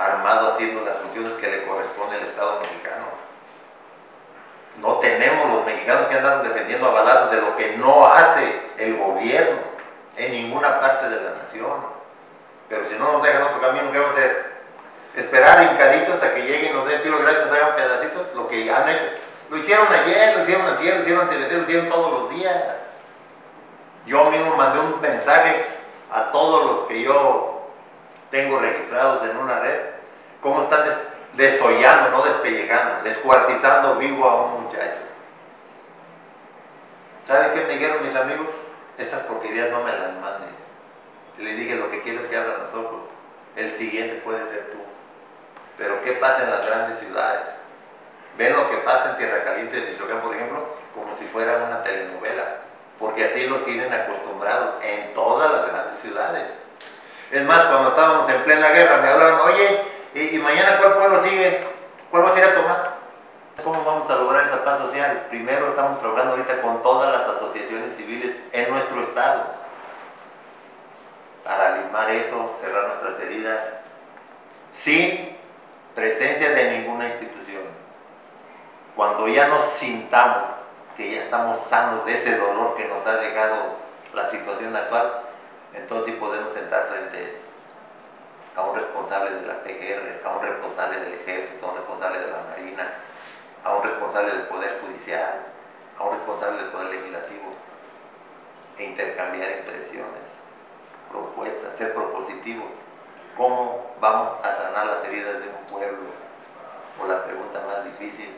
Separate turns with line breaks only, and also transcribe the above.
armado haciendo las funciones que le corresponde al Estado mexicano. No tenemos los mexicanos que andan defendiendo a balazos de lo que no hace el gobierno en ninguna parte de la nación. Pero si no nos dejan otro camino, ¿qué vamos a hacer? Esperar hincaditos a que lleguen, nos den tiro gracias, nos hagan pedacitos, lo que han hecho. Lo hicieron ayer, lo hicieron ayer, lo hicieron antes, lo hicieron todos los días. Yo mismo mandé un mensaje a todos los que yo tengo registrados en una red, cómo están desollando, no despellejando, descuartizando vivo a un muchacho. ¿Sabe qué me dijeron mis amigos? Estas porquerías no me las mandes. Le dije, lo que quieres que abra los ojos. El siguiente puede ser tú. Pero ¿qué pasa en las grandes ciudades? Ven lo que pasa en Tierra Caliente de Michoacán, por ejemplo, como si fuera una telenovela. Porque así lo tienen acostumbrados en todas las grandes ciudades. Es más, cuando estábamos en plena guerra, me hablaron, oye, ¿y, mañana cuál pueblo sigue? ¿Cuál vas a ir a tomar? ¿Cómo vamos a lograr esa paz social? Primero estamos trabajando ahorita con todas las asociaciones civiles en nuestro estado para limar eso, cerrar nuestras heridas, sin presencia de ninguna institución. Cuando ya nos sintamos que ya estamos sanos de ese dolor que nos ha dejado la situación actual, entonces sí podemos sentar frente a un responsable de la PGR, a un responsable del ejército, a un responsable de la marina, a un responsable del poder judicial, a un responsable del poder legislativo e intercambiar impresiones, propuestas, ser propositivos. ¿Cómo vamos a sanar las heridas de un pueblo? O la pregunta más difícil,